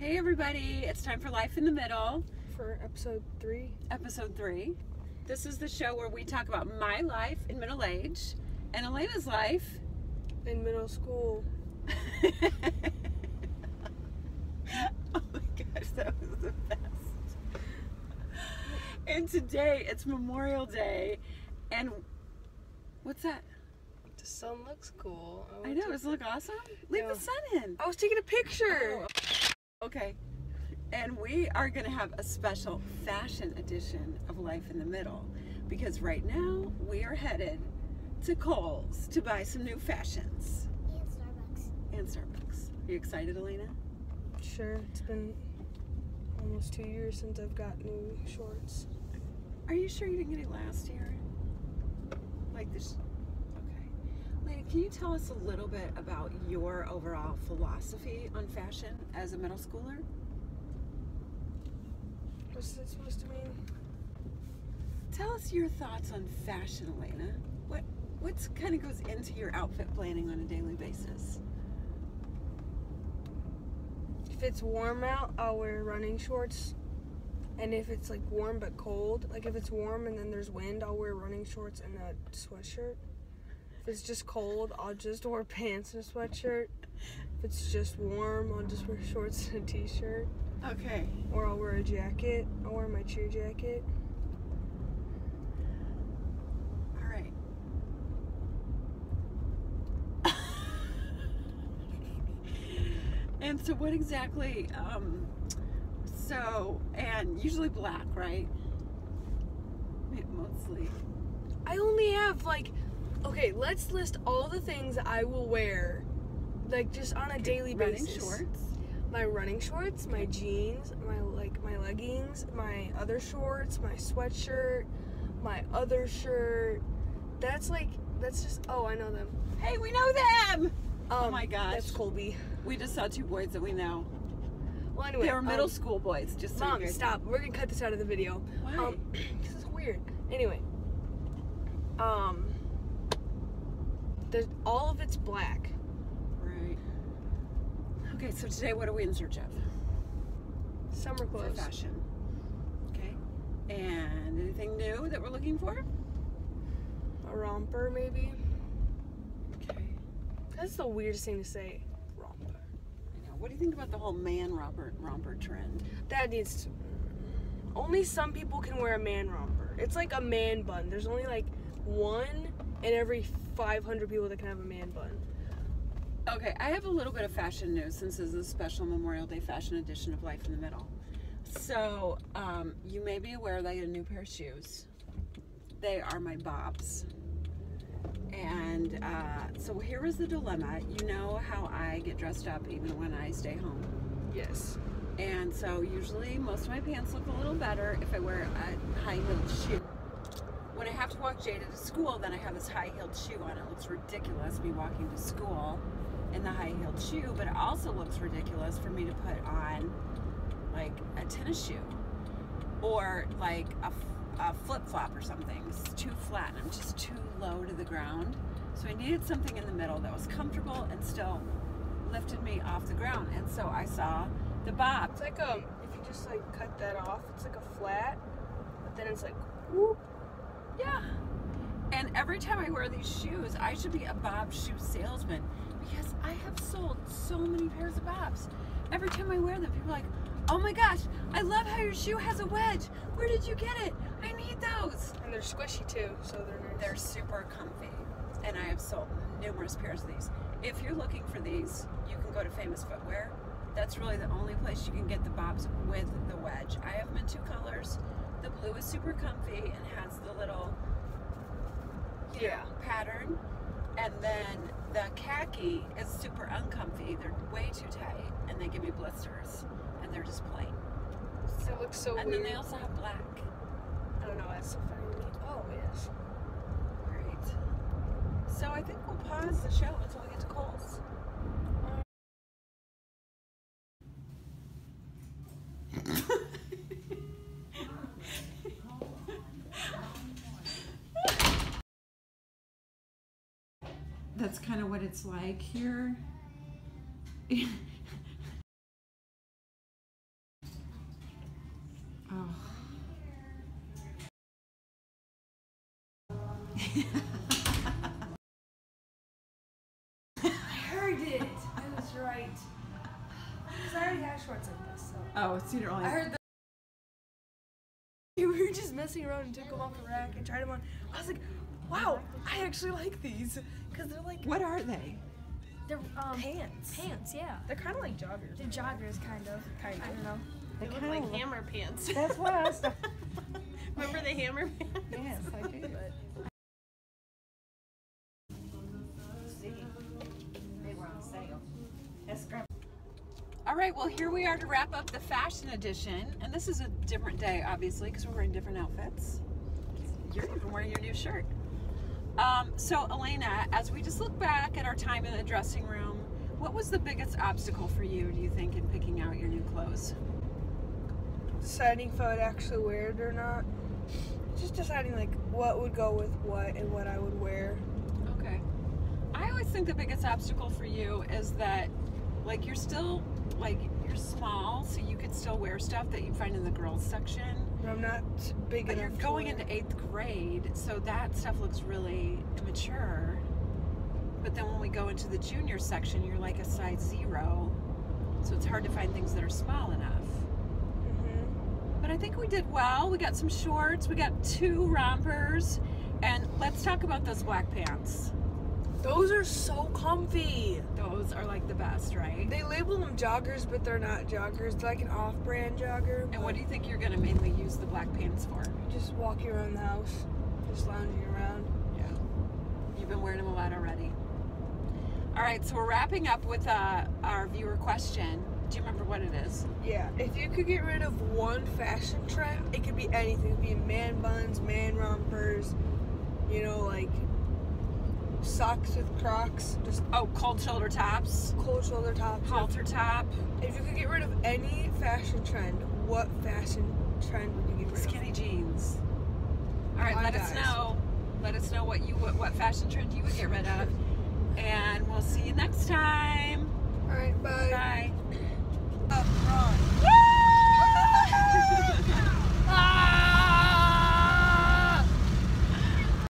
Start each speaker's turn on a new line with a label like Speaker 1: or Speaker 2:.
Speaker 1: Hey everybody, it's time for Life in the Middle,
Speaker 2: for episode three.
Speaker 1: episode three. This is the show where we talk about my life in middle age and Alayna's life.
Speaker 2: In middle school.
Speaker 1: oh my gosh, that was the best. And today it's Memorial Day, and what's that?
Speaker 2: The sun looks cool.
Speaker 1: I know, does it look awesome? Leave
Speaker 2: Yeah.
Speaker 1: the sun in.
Speaker 2: I was taking a picture.
Speaker 1: Oh, okay. And we are going to have a special fashion edition of Life in the Middle because right now we are headed to Kohl's to buy some new fashions
Speaker 3: And Starbucks.
Speaker 1: and Starbucks. Are you excited, Alayna?
Speaker 2: Sure, it's been almost two years since I've got new shorts.
Speaker 1: Are you sure you didn't get it last year? Like this? Can you tell us a little bit about your overall philosophy on fashion as a middle schooler?
Speaker 2: What's that supposed to mean?
Speaker 1: Tell us your thoughts on fashion, Alayna. What what's kind of goes into your outfit planning on a daily basis?
Speaker 2: If it's warm out, I'll wear running shorts. And if it's like warm but cold, like if it's warm and then there's wind, I'll wear running shorts and a sweatshirt. It's just cold, I'll just wear pants and a sweatshirt. If it's just warm, I'll just wear shorts and a t-shirt.
Speaker 1: Okay.
Speaker 2: Or I'll wear a jacket. I'll wear my cheer jacket.
Speaker 1: All right. and so, what exactly? Um, so, and usually black, right? Mostly.
Speaker 2: I only have like, okay, let's list all the things I will wear, like just on a daily
Speaker 1: running
Speaker 2: basis.
Speaker 1: shorts.
Speaker 2: My running shorts, my jeans, my like my leggings, my other shorts, my sweatshirt, my other shirt. That's like that's just oh I know them.
Speaker 1: Hey, we know them.
Speaker 2: Um,
Speaker 1: my gosh.
Speaker 2: that's Colby.
Speaker 1: We just saw two boys that we know.
Speaker 2: Well, anyway,
Speaker 1: They were middle
Speaker 2: um,
Speaker 1: school boys. Just so
Speaker 2: Mom, stop. We're gonna cut this out of the video.
Speaker 1: Why?
Speaker 2: Um, this is weird. Anyway, um, there's all of it's black.
Speaker 1: Right. Okay, so today what are we in search of?
Speaker 2: Summer
Speaker 1: For
Speaker 2: clothes.
Speaker 1: fashion. Okay. And anything new that we're looking for?
Speaker 2: A romper, maybe.
Speaker 1: Okay.
Speaker 2: That's the weirdest thing to say. Romper.
Speaker 1: I know. What do you think about the whole man romper romper trend?
Speaker 2: That needs to. Only some people can wear a man romper. It's like a man bun. There's only like one in every 500 people that can have a man bun.
Speaker 1: Okay, I have a little bit of fashion news since this is a special Memorial Day fashion edition of Life in the Middle. So, um, you may be aware that I got a new pair of shoes. They are my Bobs. And uh, so here is the dilemma. You know how I get dressed up even when I stay home.
Speaker 2: Yes.
Speaker 1: And so usually most of my pants look a little better if I wear a high heeled shoe. I have to walk Jada to school, then I have this high heeled shoe on. It looks ridiculous me walking to school in the high heeled shoe, but it also looks ridiculous for me to put on like a tennis shoe or like a flip flop or something. It's too flat and I'm just too low to the ground. So I needed something in the middle that was comfortable and still lifted me off the ground. And so I saw the Bob.
Speaker 2: It's like um, if you just like cut that off, it's like a flat, but then it's like whoop.
Speaker 1: Yeah. And every time I wear these shoes, I should be a Bob shoe salesman because I have sold so many pairs of Bobs. Every time I wear them, people are like, oh my gosh, I love how your shoe has a wedge. Where did you get it? I need those.
Speaker 2: And they're squishy too, so they're nice.
Speaker 1: They're super comfy. And I have sold numerous pairs of these. If you're looking for these, you can go to Famous Footwear. That's really the only place you can get the Bobs with the wedge. I have them in two colors. Blue is super comfy and has the little you know,
Speaker 2: Yeah.
Speaker 1: pattern. And then the khaki is super uncomfy. They're way too tight and they give me blisters. And they're just plain.
Speaker 2: So it looks so
Speaker 1: and
Speaker 2: weird.
Speaker 1: then they also have black.
Speaker 2: I don't know. That's so funny. Oh yes.
Speaker 1: Great. So I think we'll pause the show until we get to Kohl's. that's kind of what it's like here. oh.
Speaker 2: I heard it. I was right. Shorts like this. So.
Speaker 1: Oh, it's either only.
Speaker 2: I heard. We were just messing around and took them off the rack and tried them on. I was like, wow, I actually like these. Because they're like
Speaker 1: What are they?
Speaker 3: They're um,
Speaker 2: pants.
Speaker 3: pants, yeah.
Speaker 2: They're kind of like joggers.
Speaker 3: They're joggers, kind of.
Speaker 2: Kind of.
Speaker 3: I don't know.
Speaker 4: They look like hammer pants.
Speaker 1: That's what I was.
Speaker 4: Remember the hammer pants?
Speaker 1: yes, I do.
Speaker 5: They were on sale. That's great.
Speaker 1: All right, well, here we are to wrap up the fashion edition. And this is a different day, obviously, because we're wearing different outfits. You're even wearing your new shirt. Um, so, Alayna, as we just look back at our time in the dressing room, what was the biggest obstacle for you, do you think, in picking out your new clothes?
Speaker 2: Deciding if I would actually wear it or not. Just deciding like what would go with what and what I would wear.
Speaker 1: Okay. I always think the biggest obstacle for you is that, like, you're still, like, you're small, so you could still wear stuff that you find in the girls section.
Speaker 2: But I'm not big
Speaker 1: But
Speaker 2: enough.
Speaker 1: you're going into eighth grade, so that stuff looks really immature. But then when we go into the junior section, you're like a size zero, so it's hard to find things that are small enough.
Speaker 2: Mhm.
Speaker 1: But I think we did well. We got some shorts, we got two rompers, and let's talk about those black pants.
Speaker 2: Those are so comfy.
Speaker 1: Those are like the best, right?
Speaker 2: They label them joggers, but they're not joggers. They're like an off-brand jogger.
Speaker 1: And what do you think you're going to mainly use the black pants for?
Speaker 2: Just walking around the house, just lounging around.
Speaker 1: Yeah. You've been wearing them a lot already. All right, so we're wrapping up with uh, our viewer question. Do you remember what it is?
Speaker 2: Yeah. If you could get rid of one fashion trend, it could be anything. It could be man buns, man rompers, you know, like socks with Crocs. Just
Speaker 1: oh, cold shoulder tops.
Speaker 2: Cold shoulder tops.
Speaker 1: Halter top.
Speaker 2: If you could get rid of any fashion trend, what fashion trend would you get rid Skinny of?
Speaker 1: Skinny jeans. All right, let
Speaker 2: guys?
Speaker 1: us know. Let us know what you what, what fashion trend you would get rid of, and we'll see you next time. All right, bye. Bye. Up front.